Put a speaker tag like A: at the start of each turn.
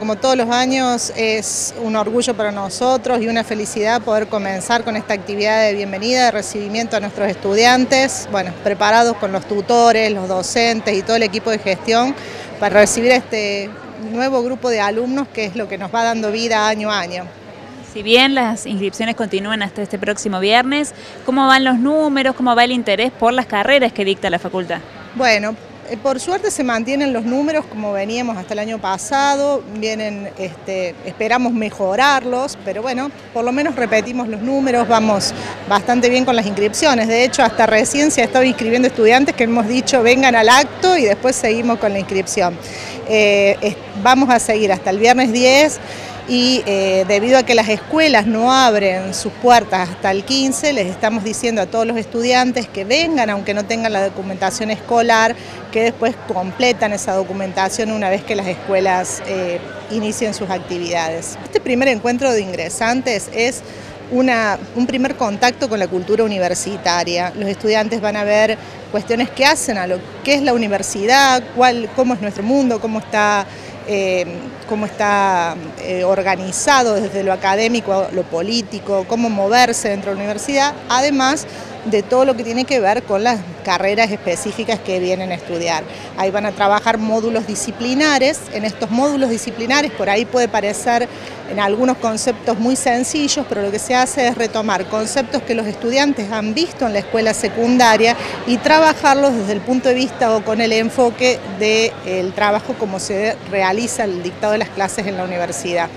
A: Como todos los años es un orgullo para nosotros y una felicidad poder comenzar con esta actividad de bienvenida, de recibimiento a nuestros estudiantes, bueno, preparados con los tutores, los docentes y todo el equipo de gestión para recibir este nuevo grupo de alumnos que es lo que nos va dando vida año a año.
B: Si bien las inscripciones continúan hasta este próximo viernes, ¿cómo van los números, cómo va el interés por las carreras que dicta la facultad?
A: Bueno, por suerte se mantienen los números como veníamos hasta el año pasado, vienen, este, esperamos mejorarlos, pero bueno, por lo menos repetimos los números, vamos bastante bien con las inscripciones. De hecho, hasta recién se ha estado inscribiendo estudiantes que hemos dicho vengan al acto y después seguimos con la inscripción. Eh, vamos a seguir hasta el viernes 10 y eh, debido a que las escuelas no abren sus puertas hasta el 15, les estamos diciendo a todos los estudiantes que vengan, aunque no tengan la documentación escolar, que después completan esa documentación una vez que las escuelas eh, inicien sus actividades. Este primer encuentro de ingresantes es un primer contacto con la cultura universitaria. Los estudiantes van a ver cuestiones que hacen a lo que es la universidad, cuál, cómo es nuestro mundo, cómo está eh, cómo está eh, organizado desde lo académico, lo político, cómo moverse dentro de la universidad, además de todo lo que tiene que ver con las carreras específicas que vienen a estudiar. Ahí van a trabajar módulos disciplinares, en estos módulos disciplinares por ahí puede parecer en algunos conceptos muy sencillos, pero lo que se hace es retomar conceptos que los estudiantes han visto en la escuela secundaria y trabajarlos desde el punto de vista o con el enfoque del trabajo como se realiza el dictado de las clases en la universidad.